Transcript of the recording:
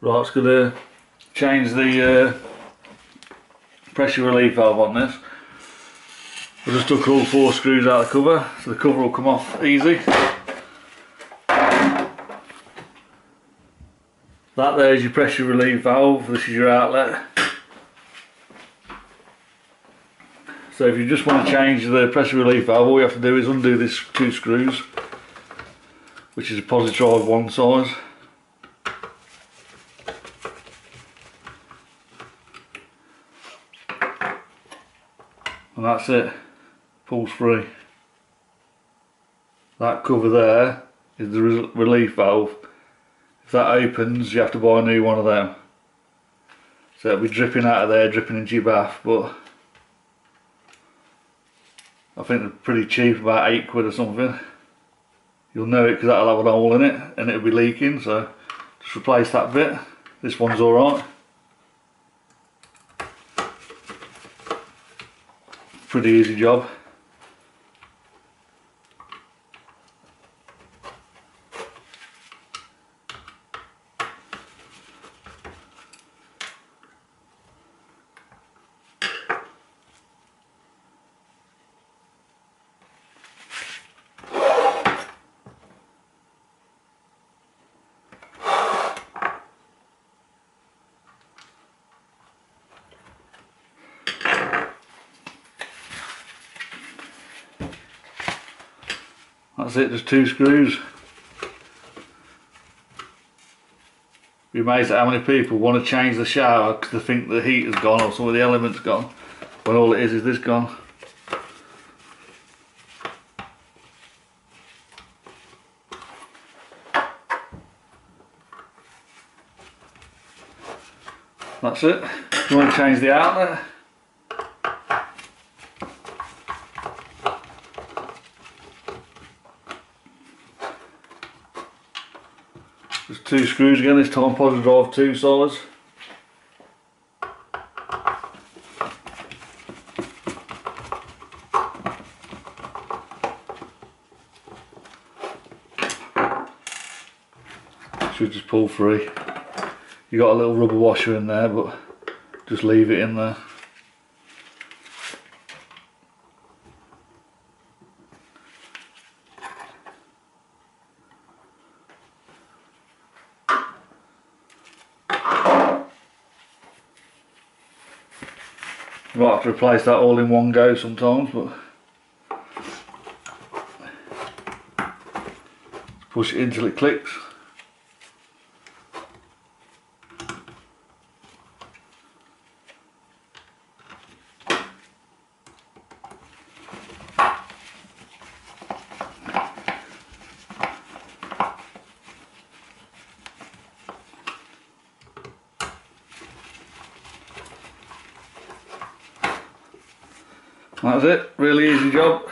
Right, it's going to change the uh, pressure relief valve on this. I just took all four screws out of the cover, so the cover will come off easy. That there is your pressure relief valve, this is your outlet. So if you just want to change the pressure relief valve, all you have to do is undo this two screws, which is a positron one size. And that's it, pulls free. That cover there is the re relief valve. If that opens, you have to buy a new one of them. So it'll be dripping out of there, dripping into your bath, but I think they're pretty cheap, about 8 quid or something. You'll know it because that'll have a hole in it and it'll be leaking, so just replace that bit. This one's alright. Pretty easy job. That's it, just two screws. Be amazed at how many people want to change the shower because they think the heat has gone or some of the elements gone. When all it is is this gone. That's it. You want to change the outlet? There's two screws again, this time Pozidriv two solids. Should just pull free. You got a little rubber washer in there, but just leave it in there. Might have to replace that all in one go sometimes, but push it until it clicks. That's it, really easy job.